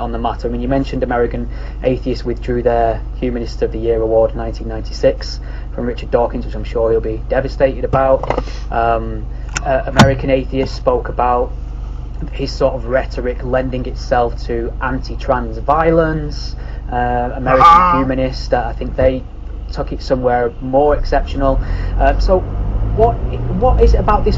on the matter. I mean, you mentioned American Atheists withdrew their Humanist of the Year award in 1996 from Richard Dawkins, which I'm sure he'll be devastated about. Um, uh, American Atheists spoke about his sort of rhetoric lending itself to anti-trans violence. Uh, American Ah. Humanists, uh, I think they took it somewhere more exceptional. Uh, so, what what is it about this